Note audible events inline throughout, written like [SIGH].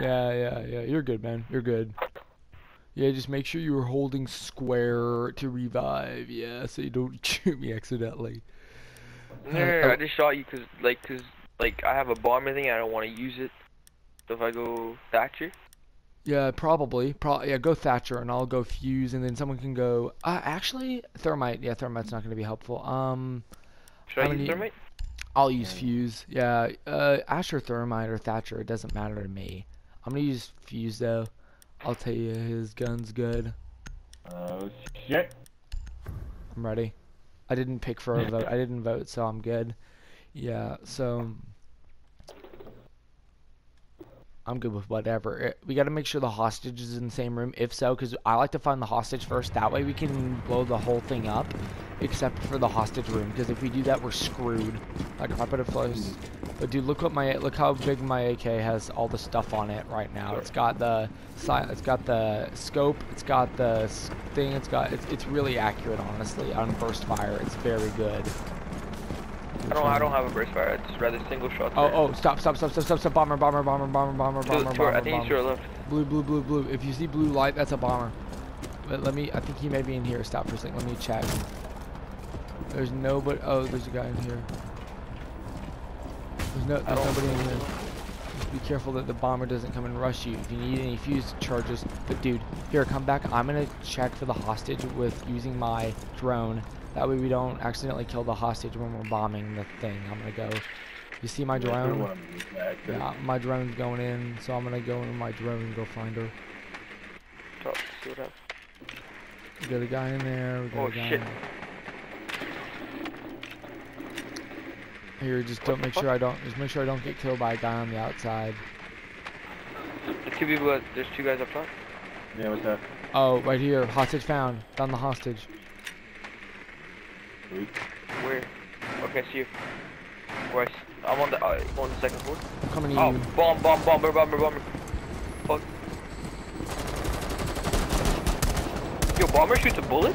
Yeah, yeah, yeah. You're good, man. You're good. Yeah, just make sure you're holding square to revive. Yeah, so you don't [LAUGHS] shoot me accidentally. No, no, no, I just shot you because, like, cause, like, I have a bomber thing I don't want to use it. So if I go Thatcher, Yeah, probably. Pro yeah, go Thatcher and I'll go Fuse and then someone can go. Uh, actually, Thermite. Yeah, Thermite's not going to be helpful. Um, should How I use Thermite? I'll use Fuse. Yeah, uh, Asher Thermite or Thatcher. It doesn't matter to me. I'm gonna use Fuse though. I'll tell you his gun's good. Oh shit. I'm ready. I didn't pick for a [LAUGHS] vote. I didn't vote, so I'm good. Yeah, so I'm good with whatever. Uh, we got to make sure the hostage is in the same room. If so, because I like to find the hostage first. That way we can blow the whole thing up, except for the hostage room. Because if we do that, we're screwed. Like if I put it close. But dude, look what my look how big my AK has. All the stuff on it right now. It's got the It's got the scope. It's got the thing. It's got. It's, it's really accurate, honestly. On burst fire, it's very good. I don't, I don't have a burst fire. I'd rather single shot. Oh, oh, stop, stop, stop, stop, stop, stop, bomber, bomber, bomber, bomber, bomber, bomber, to bomber, I think he's to bomber. left. Blue, blue, blue, blue. If you see blue light, that's a bomber. But let me, I think he may be in here. Stop for a second. Let me check. There's nobody, oh, there's a guy in here. There's no, there's nobody in here. Just be careful that the bomber doesn't come and rush you. If you need any fuse charges, but dude, here, come back. I'm gonna check for the hostage with using my drone. That way we don't accidentally kill the hostage when we're bombing the thing. I'm gonna go. You see my drone? Yeah, my drone's going in, so I'm gonna go in my drone and go find her. Top, see what happens. We got a guy in there. We got Oh, a guy shit. in- Here, just don't make sure I don't. Just make sure I don't get killed by a guy on the outside. There's two people. There's two guys up front. Yeah, what's that? Oh, right here. Hostage found. Found the hostage. Where? Okay, see you. Where? I s- I'm on the. Uh, I'm on the second floor. I'm coming to Oh, you. bomb, bomb, bomber, bomber, bomber. Fuck. Yo, bomber shoots a bullet.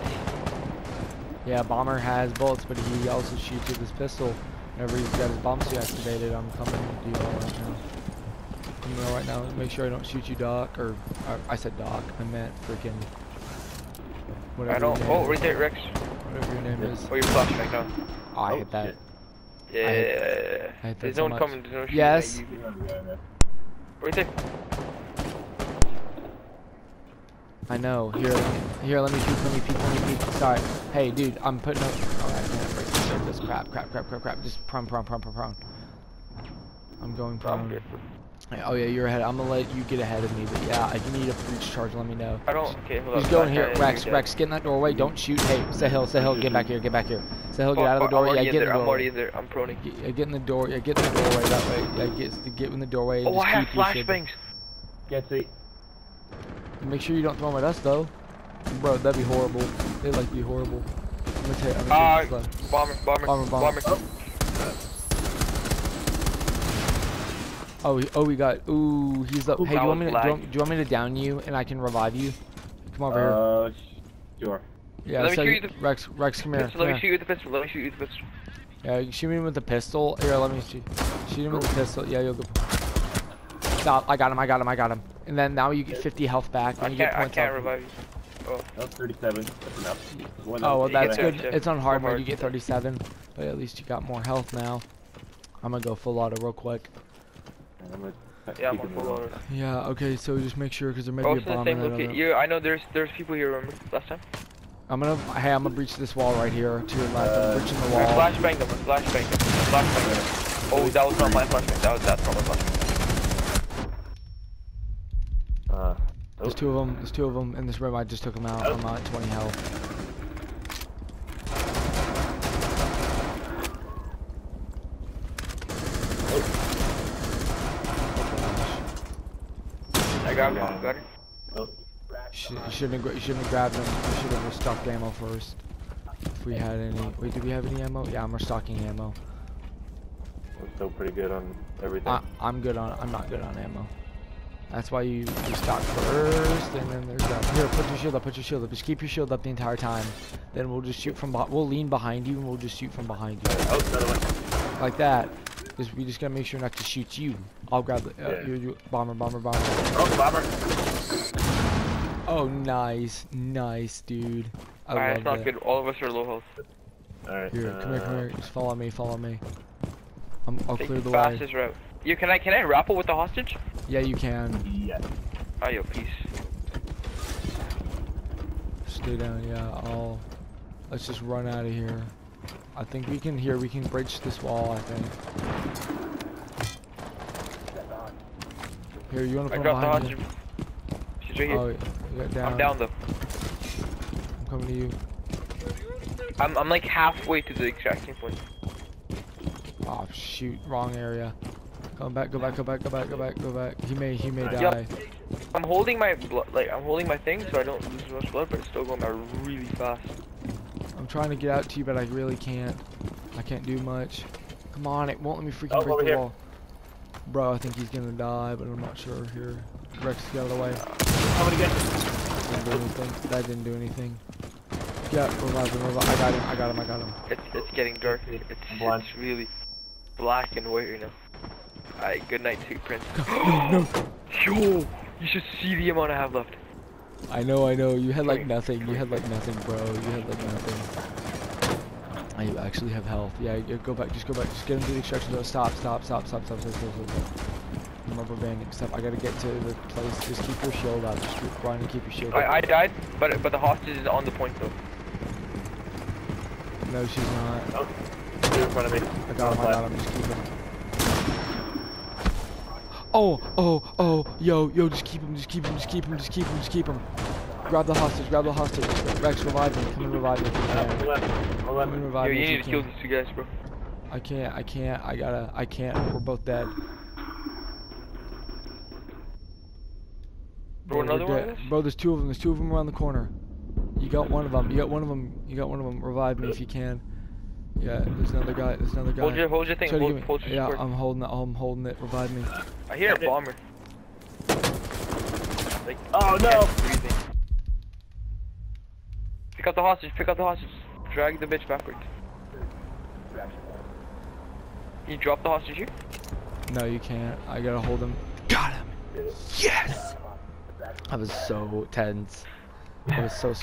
Yeah, bomber has bullets, but he also shoots with his pistol. Whenever he's got his bomb suit activated, I'm coming to you all right now. I'm going right now. Make sure I don't shoot you, Doc. Or, or I said Doc. I meant freaking. Whatever I don't. Your name Oh, right there, Rex. Whatever your name is. Oh, you're flashing right now. Oh, I Oh, hit that. shit. Yeah. I hate that There's so no one coming. There's no shooting Yes. at you. You remember that, man. Right there. I know. Here, here. Let me peek. Let me peek. Let me peek. Sorry. Hey, dude. I'm putting up. All right, this crap. Crap. Crap. Crap. Crap. Just prone. Prone. Prone. Prone. Prone. I'm going I'm prone. Oh yeah, you're ahead. I'm gonna let you get ahead of me. But yeah, if you need a breach charge, let me know. I don't. Okay, hold on. Just go in here, Rex. Rex, get in that doorway. Don't shoot. Hey, Sahil. Sahil, get back here. Get back here. Sahil, get Fuck, out of the fuck, I'm. Yeah, get in there. the I'm already in there. I'm proning. Get, yeah, get in the door. Yeah, get in the doorway that way. Yeah, get get in the doorway. And Oh, just I have keep your flashbangs. Get see. Make sure you don't throw them at us though. Bro, that'd be horrible. They'd like be horrible. I'm gonna take. I'm gonna Uh, take this left. bomber, bomber, Bomber, bomber. Oh, we- oh, we got. Ooh, he's up. Ooh, Hey, do you want me to? Do you, want, do you want me to down you and I can revive you? Come over here. Uh, sure. Yeah. let me so shoot you the- Rex, Rex, come here. Pistol, Come let me here. shoot you with the pistol. Let me shoot you with the pistol. Yeah, you shoot me with the pistol. Here, let me shoot. Shoot him with the pistol. Yeah, you'll go. Stop. I got him. I got him. I got him. And then now you get 50 health back. And I you can't. get I points can't off. revive you. Oh, 37. That's enough. One Oh well, up. You get that's good. yeah. It's on hard mode. You get 37, but at least you got more health now. I'm gonna go full auto real quick. I'm gonna Yeah, I'm on full rolling. order. Yeah. Okay. So just make sure because there may We're be a also in bomb. the same that other- location. Yeah, I know. There's there's people here. Remember last time? I'm gonna. Hey, I'm gonna breach this wall right here to your left. Uh, I'm breaching the wall. flashbang them. Flashbang them. Flashbang them. Oh, that was not my flashbang. That was that's not my flashbang. Uh, There's two of them. There's two of them in this room. I just took them out. I'm at 20 health. I got him. Got him. oh, Should, you shouldn't have. You shouldn't have grabbed them. You should have restocked ammo first. If we had any. Wait, do we have any ammo? Yeah, I'm restocking ammo. we're still pretty good on everything. I, I'm good on. I'm not good on ammo. That's why you stop first, and then there's that. Here, put your shield up. Put your shield up. Just keep your shield up the entire time. Then we'll just shoot from. beh- We'll lean behind you, and we'll just shoot from behind you, oh, another one. like that. Just we just gotta make sure not to shoot you. I'll grab the uh, Yeah. you, you, bomber, bomber, bomber. Oh, bomber. Oh, nice, nice, dude. I Alright, love it's not that. good. All of us are low health. Alright. Here, come here, come uh, here. Just follow me, follow me. I'm, I'll clear the the way. fastest route. You can I can I rappel with the hostage? Yeah, you can. Yeah. Oh, yo, peace. Stay down. Yeah, I'll. Let's just run out of here. I think we can here. We can bridge this wall. I think. Here, you wanna I come behind me? She's right here. Oh, got down. I'm down though. I'm coming to you. I'm I'm like halfway to the extraction point. Oh shoot, wrong area. Come back, go back, go back, go back, go back, go back. He may, he may Yep. die. I'm holding my blood, like I'm holding my thing so I don't lose as much blood, but it's still going by really fast. I'm trying to get out to you, but I really can't. I can't do much. Come on, it won't let me freaking Oh, break the here. wall. Bro, I think he's gonna die, but I'm not sure. Here, Rex, get out of the way. I'm gonna get Didn't do anything. That didn't do anything. Yeah, revive him, revive. I got him, I got him, I got him. It's it's getting dark. It's it's really black and white right now. Alright, good night, Sweet Prince. [GASPS] no, no. Yo, you should see the amount I have left. I know, I know. You had like nothing. You had like nothing, bro. You had like nothing. I actually have health. Yeah, yeah, go back. Just go back. Just get into the extraction zone. Oh, stop, stop, stop, stop, stop, stop, stop, stop. stop. I'm rubber banding. Stop. I gotta get to the place. Just keep your shield out. Just keep grinding. Keep your shield. I, up. I died, but but the hostage is on the point though. No, she's not. Oh, two in front of me. I got him. I got him. Just keep him. Oh, oh, oh, yo, yo, just keep him, just keep him, just keep him, just keep him, just keep him. Grab the hostage, grab the hostage. Rex, revive me. Come and revive me if you Uh, can. hold on. Hold Come and on. revive Yo, you need to kill these two guys, bro. I can't, I can't, I gotta, I can't. We're both dead. Bro, we're another one dead. of this? Bro, there's two of them. There's two of them around the corner. You got one of them. You got one of them. You got one of them. Revive me if you can. Yeah, there's another guy. There's another guy. Hold your hold your thing. Hold, me- hold your yeah, support. I'm holding it. I'm holding it. Revive me. I hear a bomber. Like, Oh no! breathing. Pick up the hostage. Pick up the hostage. Drag the bitch backwards. Can you drop the hostage here? No, you can't. I gotta hold him. Got him. Yes. I was so tense. I was so